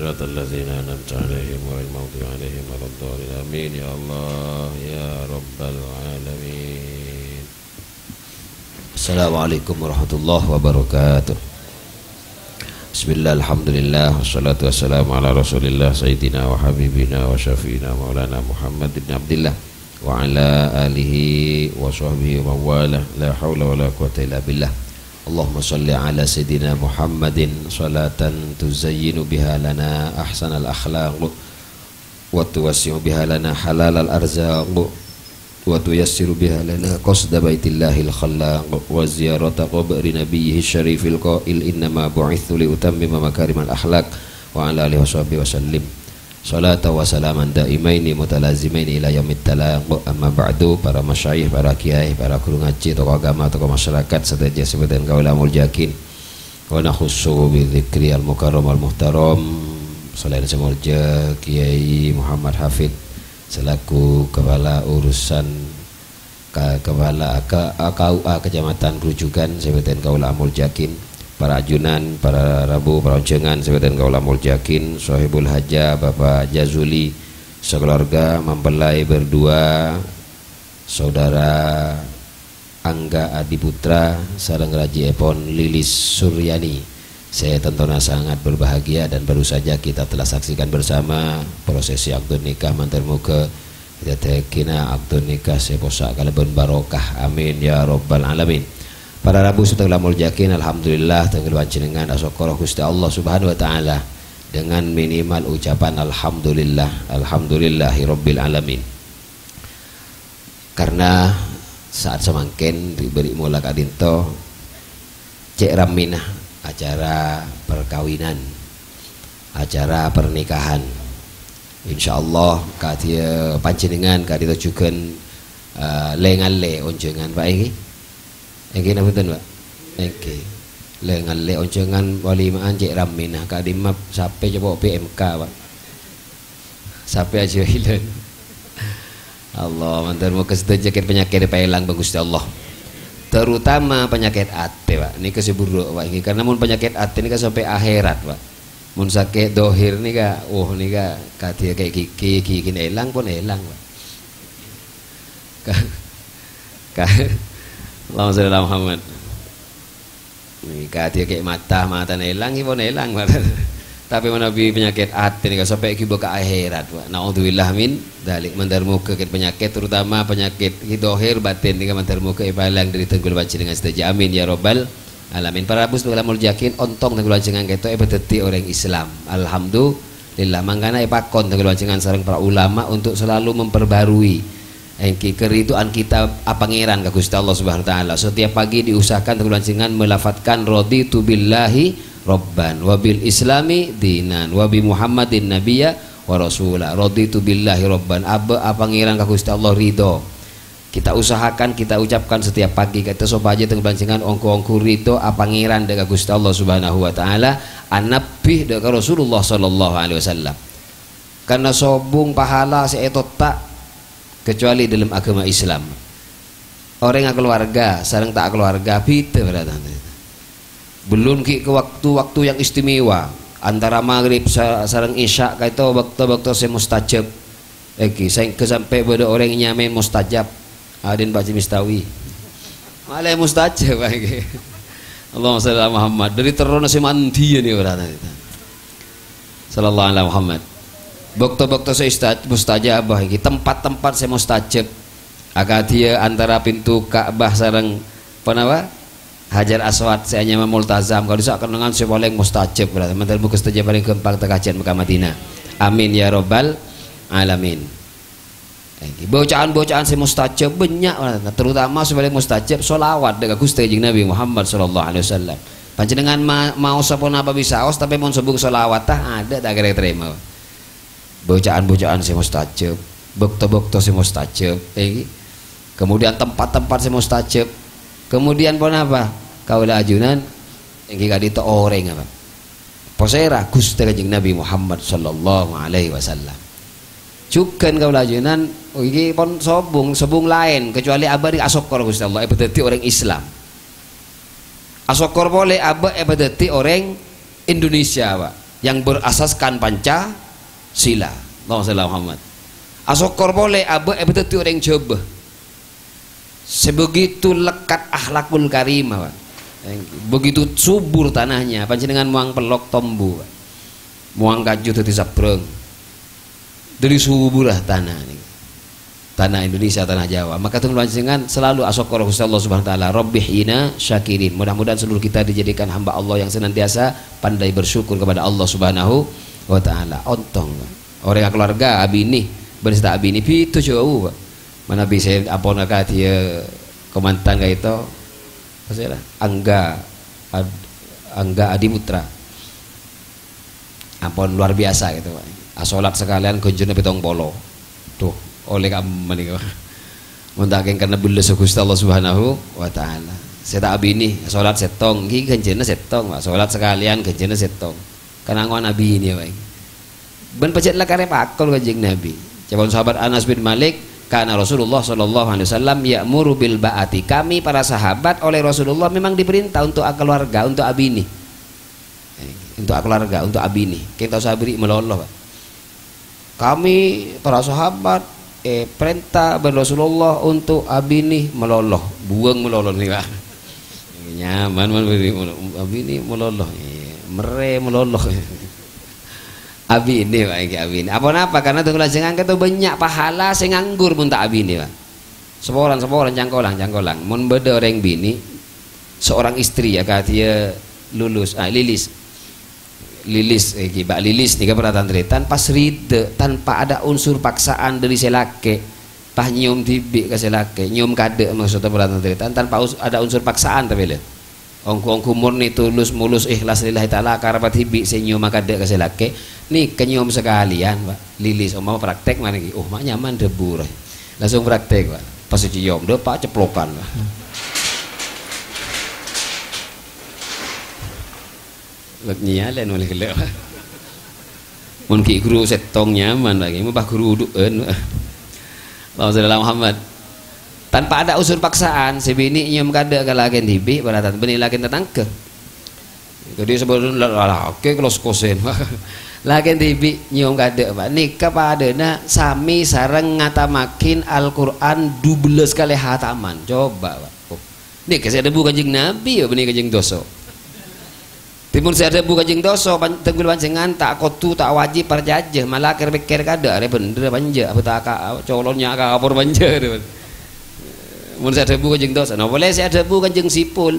صراط الذين أنعمت عليهم غير المغضوب عليهم ولا الضالين. آمين يا الله يا رب العالمين. السلام عليكم ورحمة الله وبركاته. بسم الله الحمد لله والصلاة والسلام على رسول الله سيدنا وحبيبنا وشفينا مولانا محمد بن عبد الله وعلى آله وصحبه ومن والاه. لا حول ولا قوة إلا بالله. اللهم صل على سيدنا محمد صلاة تزين بها لنا أحسن الأخلاق وتوسع بها لنا حلال الأرزاق وتيسر بها لنا قصد بيت الله الخلاق وزيارة قبر نبيه الشريف القائل إنما بعثت لأتمم مكارم الأخلاق وعلى آله وصحبه وسلم salat wa salaman daimain mutalazimain ila yaumit talaq amma ba'du para masyayikh para kiai para guru ngaji tokoh agama tokoh masyarakat serta jasa dan kaulamul jakin wa nakhussu bi dzikri al mukarram al muhtaram salat semul kiai Muhammad Hafid selaku kepala urusan kepala KUA Kecamatan Grujukan Sebetan Kaulah Muljakin para ajunan, para rabu, para oncengan, sebagian kaulah muljakin, sohibul haja, Bapak Jazuli, sekeluarga mempelai berdua, saudara Angga Adiputra, sarang Raji Epon Lilis Suryani. Saya tentunya sangat berbahagia dan baru saja kita telah saksikan bersama prosesi akad nikah mantar muka. Kita tekina akad nikah seposak kalebon barokah. Amin ya robbal alamin Para Rabu setelah muljakin Alhamdulillah tenggelam panjenengan asyukur Gusti Allah Subhanahu wa taala dengan minimal ucapan alhamdulillah alhamdulillahi rabbil alamin. Karena saat semakin diberi mula kadinto cek raminah acara perkawinan acara pernikahan insyaallah kadia panjenengan kadia juga uh, lengan le onjengan Pak ini Engke napunten, Pak. Engke. Le ngalle oncengan walimaan cek ramina ka dimap sampai coba PMK, Pak. Sampai aja hilang. Allah mantar mau kesetujuan penyakit pelang bagus Allah. Terutama penyakit ate, Pak. Ini keseburuk, Pak. Ini karena mun penyakit ate ini kan sampai akhirat, Pak. Mun sakit dohir nih kak, oh nih kak, katia kayak kiki, kiki elang pun elang, Pak. Kak, Allahumma sholli ala Muhammad. Nika dia kayak mata mata nelang ibu nelang Tapi menabi penyakit hati nih sampai kibo ke akhirat. Naudzubillah min dalik mandar muka ke penyakit terutama penyakit hidohir batin nih mandar muka ibalang dari tenggul baca dengan setuju amin ya robbal alamin. Para bus dalam muljakin ontong tenggul bacingan keto ebeteti orang Islam. Alhamdulillah mangkana ipakon tenggul bacingan sarang para ulama untuk selalu memperbarui Engki keriduan kita apangeran ke Gusti Allah Subhanahu taala. Setiap pagi diusahakan terlancingan melafatkan raditu billahi robban wa bil islami dinan wa bi Muhammadin nabiyya wa rasula. Raditu billahi robban. Aba apangeran ke Gusti Allah ridho. Kita usahakan kita ucapkan setiap pagi kita sopaja terlancingan ongko-ongko ridho apangeran dengan Gusti Allah Subhanahu wa taala anabih dengan Rasulullah sallallahu alaihi wasallam. Karena sobung pahala seetot tak kecuali dalam agama Islam. Orang yang keluarga sarang tak keluarga beda berarti belum ki ke waktu-waktu yang istimewa. Antara maghrib sarang isya itu waktu-waktu saya mustajab. Eki, saya kesampai pada orang yang nyamin mustajab. Adin baca mistawi. Malah mustajab lagi Allahumma salli ala Muhammad. Dari terona si mandi ini berarti sallallahu alaihi Muhammad Bokto-bokto saya mustajabah iki tempat-tempat saya mustajab agak dia antara pintu Ka'bah sarang penawa Hajar Aswad saya nyama multazam kalau bisa akan dengan saya paling mustajab berarti mantel buku mustajab paling gampang tekajian Mekah Madinah. Amin ya robbal alamin. Bocaan-bocaan saya mustajab banyak terutama sebagai mustajab solawat dengan Gusti Nabi Muhammad sallallahu alaihi wasallam. Panjenengan mau sapun apa bisa os tapi mau sebut solawat tah ada tak kira terima bocaan-bocaan si mustajab bokto-bokto si mustajab eh, kemudian tempat-tempat si mustajab. Kemudian pun apa? Kaulah ajunan yang kita itu orang apa? Posera gusti kanjeng Nabi Muhammad sallallahu alaihi wasallam. Cukan kaulah ajunan ini pun sobung sobung lain kecuali abadi asokor gusti Allah ebadati orang Islam. Asokor boleh abad ebadati orang Indonesia pak yang berasaskan panca sila. Allahumma Muhammad. Asokor boleh abe eh betul orang coba sebegitu lekat akhlakul karimah begitu subur tanahnya dengan muang pelok tombu muang kaju tadi sabreng dari suburah tanah ini tanah Indonesia tanah Jawa. Maka tunggu panjenengan selalu asokor Allah Subhanahu wa taala rabbih ina syakirin. Mudah-mudahan seluruh kita dijadikan hamba Allah yang senantiasa pandai bersyukur kepada Allah Subhanahu wa taala. Ontong. Orang keluarga abini. Berista abini. Itu jauh mana bisa apa nak dia kemantan kayak itu. Apa angga ad, angga adimutra ampun luar biasa gitu Pak. asolat sekalian kunjungnya petong polo. Tuh oleh kamu menika muntaken karena bela Gusti Allah Subhanahu wa taala. Saya tak ini salat setong. Iki kenjena setong Pak. Salat sekalian kenjena setong karena nabi ini Pak ben pecet lah karep akal kanjeng nabi. Coba sahabat Anas bin Malik karena Rasulullah Shallallahu Alaihi Wasallam ya'muru bil baati. Kami para sahabat oleh Rasulullah memang diperintah untuk keluarga untuk abini untuk keluarga untuk abini kita sabri meloloh kami para sahabat eh perintah Rasulullah untuk abini meloloh. Buang meloloh nih pak. Nyaman man abini meloloh iya, mere meloloh abini pak iki abini apa napa? Karena tuh jangan itu banyak pahala sing nganggur pun tak abini pak. Sepolan sepolan cangkolang cangkolang mun beda orang bini seorang istri ya dia lulus. Ah lilis. Lilis eh, bak lilis nih keberatan tanpa ride tanpa ada unsur paksaan dari selake pah nyium tibi ke selake nyium kade maksudnya teritan tanpa ada unsur paksaan tapi lihat ongku ongku murni tulus mulus ikhlas lillahi ta'ala karapat hibi senyum kade ke selake nih kenyum sekalian pak. Lilis mau praktek mana oh mak nyaman debu langsung praktek pak. Pas cium do pak ceplokan pak. Lek nyalen oleh kelek mun ki guru setong nyaman lagi mah guru udueun Allahumma Muhammad tanpa ada unsur paksaan si bini nyum kada ke lagi tibi beratan bini lagi tetangke jadi sebelum lah oke kalau kosen lagi tibi nyum kada pak nikah padana sami sarang ngatamakin Al-Quran dubles kali hataman. Coba pak. Oh. nih kasih ada bukan jeng nabi ya benih kajeng dosa Timun saya ada buka jeng doso tenggul panjengan tak kotu tak wajib perjajah. Malah pikir kada ada bener panja apa tak kak colonnya kak kapur panja mun saya ada buka jeng doso nah boleh saya ada buka jeng sipul.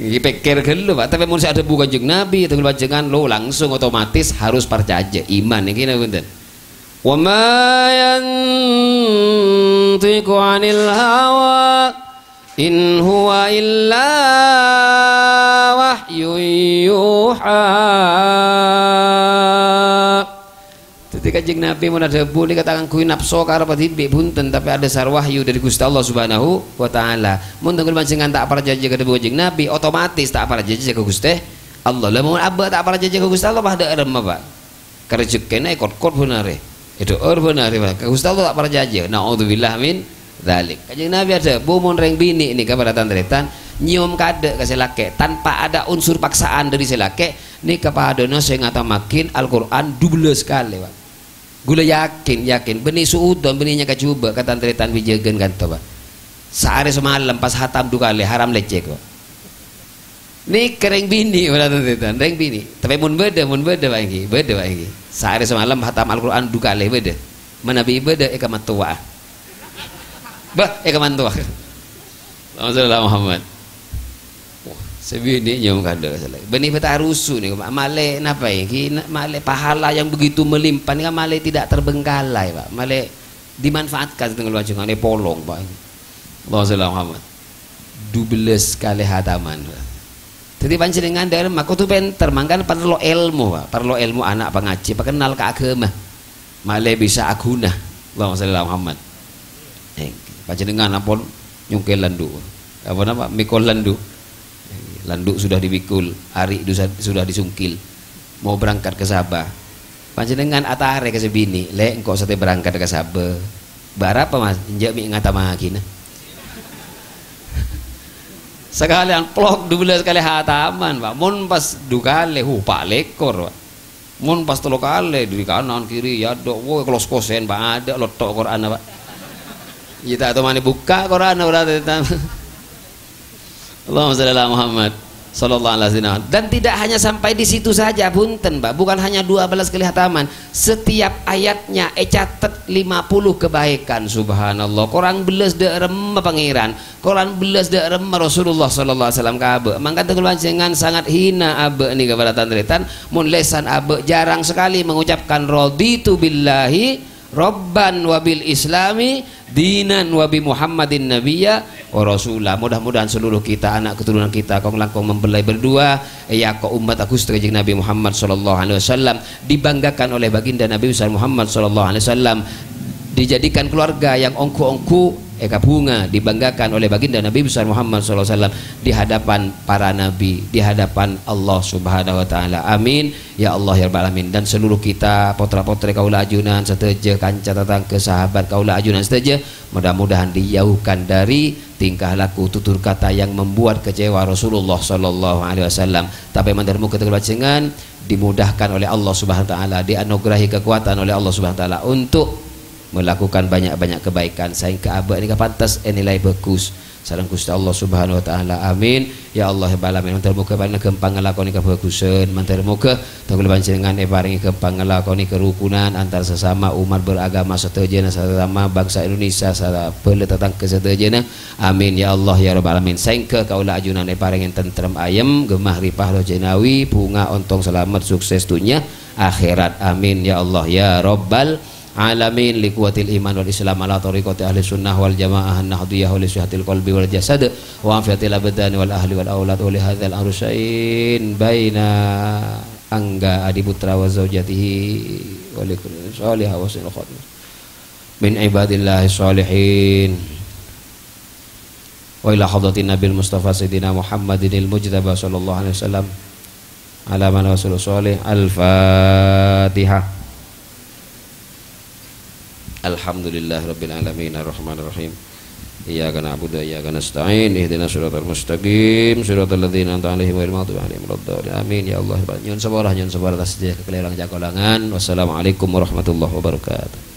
Pikir gelo pak. Tapi mun saya ada buka jeng nabi tenggul panjengan lo langsung otomatis harus perjajah iman. Ini kena benten wa ma yantiqu anil hawa in huwa illa wahyu yuha ketika jeng Nabi mau ada boleh katakan kui nafsu karena tibi bunten tapi ada sar wahyu dari Gusti Allah Subhanahu wa taala. Mun tengul panjenengan tak para janji ke jeng Nabi otomatis tak para janji ke Gusti Allah. Lah mau abah tak para janji ke Gusti Allah pada ada apa? Kerjekene kot-kot benare. Itu or benare ke Gusti Allah tak para janji. Naudzubillah min Dalik. Kanjeng Nabi ada bumun reng bini ini kepadatan tretan nyium kade ke selake tanpa ada unsur paksaan dari selake ini kepadanya saya ngata makin Al-Quran double sekali pak gula yakin yakin. Benih suudon benihnya kecoba kata tretan bijagan kan pak. Sehari semalam pas hatam dua kali haram lecek pak. Ini kering bini kepadatan tretan reng bini. Tapi mun beda mun beda ini. Beda ini. Sehari semalam hatam Al-Quran dua kali beda. Mana bi beda ekamat tua Bah, keman tuh. Allahumma Muhammad. Sebini nyom kada salah. Benih beta rusu ni male napa ya? Male pahala yang begitu melimpah ni male tidak terbengkalai, Pak. Male dimanfaatkan dengan wajah ni polong, Pak. Allahumma Muhammad. Dubeles kali hataman. Jadi panjenengan dari maka tu penter mangkan perlu ilmu, Pak. Perlu ilmu anak pengaji, kenal ke agama. Male bisa aguna. Allahumma Muhammad. Thank panjenengan apa nyungkel landu apa nama mikol landu landu sudah dibikul hari sudah disungkil. Mau berangkat ke Sabah. Panjenengan atare ke sebini le engkau sate berangkat ke Sabah. Berapa mas? Injak mi ngata mahakina sekalian plok dua sekali hataman pak. Mun pas dua kali hu pak lekor pak. Mun pas telu kali di kanan kiri ya dok. Wo kelos kosen pak. Ada lotok Quran pak. Kita tuh mana buka Quran berarti Allahumma salli ala Muhammad Sallallahu alaihi wasallam. Dan tidak hanya sampai di situ saja, punten, Mbak. Bukan hanya 12 kali hataman. Setiap ayatnya e catat 50 kebaikan. Subhanallah. Korang belas de remma pangeran. Korang belas de remma Rasulullah sallallahu alaihi wasallam kabe. Mangka dengan sangat hina abe ni kepada tantretan. Mun lesan abe jarang sekali mengucapkan raditu billahi Robban wabil islami dinan wabi Muhammadin nabiyya wa rasulah mudah-mudahan seluruh kita anak keturunan kita kau langkung membelai berdua. Ya kau umat aku setuju Nabi Muhammad sallallahu alaihi wasallam. Dibanggakan oleh baginda Nabi Muhammad sallallahu alaihi wasallam. Dijadikan keluarga yang ongku-ongku eka bunga dibanggakan oleh baginda Nabi besar Muhammad SAW di hadapan para nabi di hadapan Allah Subhanahu Wa Taala. Amin. Ya Allah ya Rabbal alamin. Dan seluruh kita potra putri kaula ajunan seteja kanca datang ke sahabat kaula ajunan seteja mudah-mudahan dijauhkan dari tingkah laku tutur kata yang membuat kecewa Rasulullah Sallallahu Alaihi Wasallam. Tapi mandarmu keterbacengan dimudahkan oleh Allah Subhanahu Wa Taala dianugerahi kekuatan oleh Allah Subhanahu Wa Taala untuk melakukan banyak-banyak kebaikan. Sehingga abad ini pantas nilai bagus. Sareng Gusti Allah Subhanahu wa taala. Amin. Ya Allah ya balamin mantar muka bana kempang ngelakoni kebagusan mantar muka tanggal panjenengan e paringi kempang ngelakoni kerukunan antar sesama umat beragama setajana sesama bangsa Indonesia sada pele tetang kesetajana amin. Ya Allah ya rabbal alamin. Sehingga kaula ajunan e paringi tentrem ayem gemah ripah lo jenawi bunga ontong selamat sukses dunia akhirat. Amin. Ya Allah ya rabbal alamin liquwatil iman wal islam ala tariqati ahli sunnah wal jamaah nahdiyah wal sihhatil qalbi wal jasad wa afiatil abdani wal ahli wal aulad wa li hadzal arusain baina angga adi putra wa zaujatihi wa salihah wa min ibadillahi salihin. Wa ila hadratin nabil mustafa sayyidina muhammadin mujtaba sallallahu alaihi wasallam. Ala man rasul salih al fatihah Alhamdulillah Rabbil Alamin Ar-Rahman Ar-Rahim. Iyaka na'budu wa iyaka nasta'in Ihdina suratul mustaqim Suratul ladzina anta alaihim wa ilmatu alaihim Amin ya Allah. Nyun sabarah nyun sabarah tasjih kekeliruan jagolangan. Wassalamualaikum warahmatullahi wabarakatuh